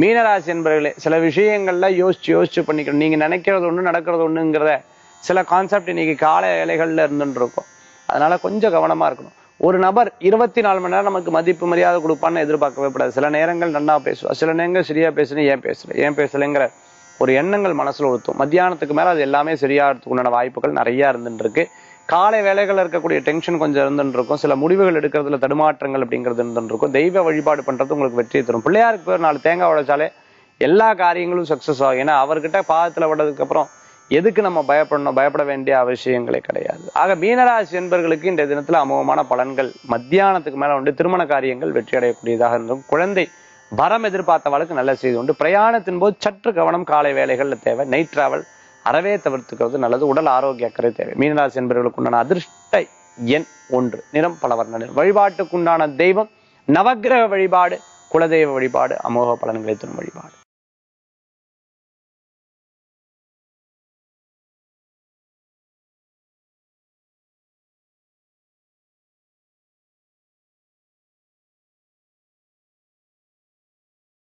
மீனராசி என்பவர்களே சில விஷயங்கள்ல யோசிச்சு யோசிச்சு பண்ணிக்கணும். நீங்க நினைக்கிறது ஒண்ணு நடக்கிறது ஒண்ணுங்கிறத சில கான்செப்ட் இன்னைக்கு கால வேலைகள்ல இருந்துட்டு இருக்கும் அதனால கொஞ்சம் கவனமா இருக்கணும். ஒரு நபர் இருபத்தி நாலு மணி நேரம் நமக்கு மதிப்பு மரியாதை கொடுப்பான்னு எதிர்பார்க்கவே கூடாது. சில நேரங்கள் நன்னா பேசுவா சில நேரங்கள் சரியா பேசணும் ஏன் பேசல ஏன் பேசலைங்கிற ஒரு எண்ணங்கள் மனசுல ஒருத்தும் மத்தியானத்துக்கு மேல அது எல்லாமே சரியாகிறதுக்கு உண்டான வாய்ப்புகள் நிறைய இருந்துட்டு இருக்கு காலை வேலைகளில் இருக்கக்கூடிய டென்ஷன் கொஞ்சம் இருந்துருக்கும் இருக்கும் சில முடிவுகள் எடுக்கிறதுல தடுமாற்றங்கள் அப்படிங்கிறது இருந்துருக்கும் இருக்கும் தெய்வ வழிபாடு பண்றது உங்களுக்கு வெற்றி தரும். பிள்ளையாருக்கு பேர் நாலு தேங்காய் உடைச்சாலே எல்லா காரியங்களும் சக்சஸ் ஆகும். ஏன்னா அவர்கிட்ட பாதத்தில் விடதுக்கப்புறம் அப்புறம் எதுக்கு நம்ம பயப்படணும்? பயப்பட வேண்டிய அவசியங்களே கிடையாது. ஆக மீனராசி என்பர்களுக்கு இந்த தினத்தில் அமோகமான பலன்கள் மத்தியானத்துக்கு மேல உண்டு. திருமண காரியங்கள் வெற்றி அடையக்கூடியதாக இருந்தும் குழந்தை வரம் எதிர்பார்த்தவளுக்கு நல்ல செய்தி உண்டு. பிரயாணத்தின் போது சற்று கவனம் காலை வேலைகளில் தேவை. நைட் டிராவல் அறவே தவிர்த்துக்கிறது நல்லது. உடல் ஆரோக்கிய அக்கறை தேவை. மீனராசி என்பவர்களுக்கு உண்டான அதிர்ஷ்ட எண் ஒன்று. நிறம் பல வர்ண வழிபாட்டுக்குண்டான தெய்வம் நவக்கிரக வழிபாடு குலதெய்வ வழிபாடு அமோக பலன்களை தரும் வழிபாடு.